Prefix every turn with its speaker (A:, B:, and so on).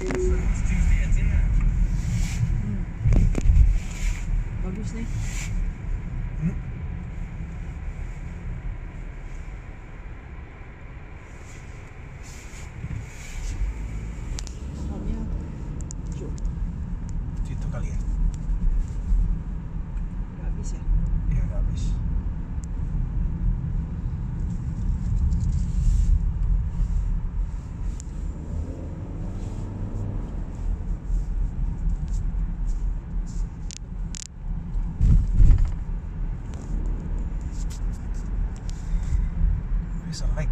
A: Hmm.
B: Bagus nih.
A: Hmm. piece of light